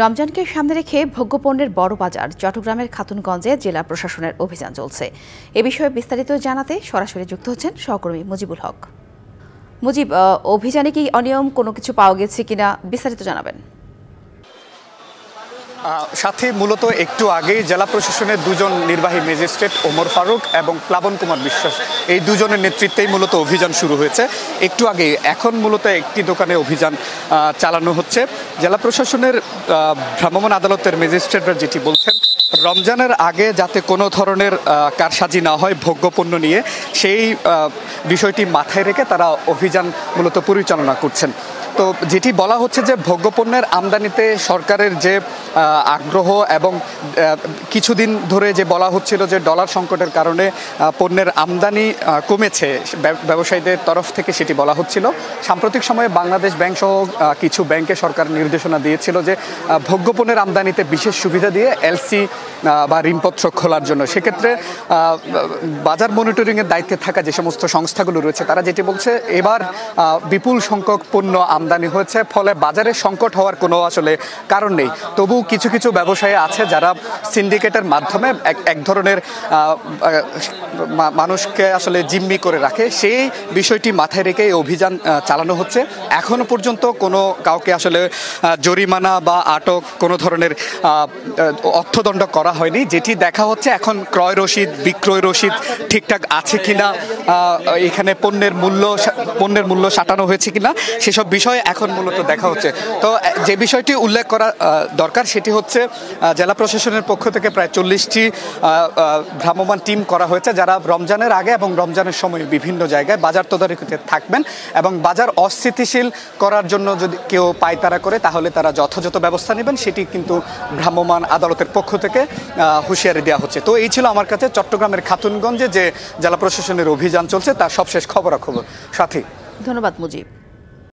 রমজানকে সামনে রেখে ভোগ্যপণ্যের বড় বাজার চট্টগ্রামের খাতুনগঞ্জে জেলা প্রশাসনের অভিযান চলছে। এ বিষয়ে বিস্তারিত জানাতে সরাসরি যুক্ত হচ্ছেন সহকর্মী মুজিবুল হক। মুজিব অভিযানে কি অনিয়ম কোনো কিছু পাওয়া গেছে কিনা বিস্তারিত জানাবেন। সাথে, মূলত একটু আগেই জেলা প্রশাসনের দুজন নির্বাহী ম্যাজিস্ট্রেট ওমর ফারুক এবং প্লাবন কুমার বিশ্বাস, এই দুজনের নেতৃত্বেই মূলত অভিযান শুরু হয়েছে। একটু আগে এখন মূলত একটি দোকানে অভিযান চালানো হচ্ছে। জেলা প্রশাসনের ভ্রাম্যমাণ আদালতের ম্যাজিস্ট্রেটরা যেটি বলছেন, রমজানের আগে যাতে কোনো ধরনের কারসাজি না হয় ভোগ্যপণ্য নিয়ে, সেই বিষয়টি মাথায় রেখে তারা অভিযান মূলত পরিচালনা করছেন। তো যেটি বলা হচ্ছে যে ভোগ্যপণ্যের আমদানিতে সরকারের যে আগ্রহ এবং কিছুদিন ধরে যে বলা হচ্ছিল যে ডলার সংকটের কারণে পণ্যের আমদানি কমেছে ব্যবসায়ীদের তরফ থেকে সেটি বলা হচ্ছিল। সাম্প্রতিক সময়ে বাংলাদেশ ব্যাংক সহ কিছু ব্যাংকে সরকার নির্দেশনা দিয়েছিল যে ভোগ্যপণ্যের আমদানিতে বিশেষ সুবিধা দিয়ে এলসি বা ঋণপত্র খোলার জন্য। সেক্ষেত্রে বাজার মনিটরিংয়ের দায়িত্বে থাকা যে সমস্ত সংস্থাগুলো রয়েছে, তারা যেটি বলছে, এবার বিপুল সংখ্যক পণ্য আমদানি হয়েছে, ফলে বাজারে সংকট হওয়ার কোনো আসলে কারণ নেই। তবু কিছু কিছু ব্যবসায়ী আছে যারা সিন্ডিকেটের মাধ্যমে এক ধরনের মানুষকে আসলে জিম্মি করে রাখে। সেই বিষয়টি মাথায় রেখে অভিযান চালানো হচ্ছে। এখনও পর্যন্ত কোনো কাউকে আসলে জরিমানা বা আটক কোনো ধরনের অর্থদণ্ড করা হয়নি। যেটি দেখা হচ্ছে, এখন ক্রয় রসিদ, বিক্রয় রসিদ ঠিকঠাক আছে কিনা এখানে পণ্যের মূল্য পণ্যের মূল্য সাটানো হয়েছে কিনা, সেসব বিষয় এখন মূলত দেখা হচ্ছে। তো যে বিষয়টি উল্লেখ করা দরকার সেটি হচ্ছে জেলা প্রশাসনের পক্ষ থেকে প্রায় চল্লিশটি ভ্রাম্যমান টিম করা হয়েছে যারা রমজানের আগে এবং রমজানের সময় বিভিন্ন জায়গায় বাজার তদারকিতে থাকবেন এবং বাজার অস্থিতিশীল করার জন্য যদি কেউ পায়তারা করে, তাহলে তারা যথাযথ ব্যবস্থা নেবেন। সেটি কিন্তু ভ্রাম্যমাণ আদালতের পক্ষ থেকে হুঁশিয়ারি দেওয়া হচ্ছে। তো এই ছিল আমার কাছে চট্টগ্রামের খাতুনগঞ্জে যে জেলা প্রশাসনের অভিযান চলছে, তার সবশেষ খবরাখবর। সাথী। ধন্যবাদ, মুজিব।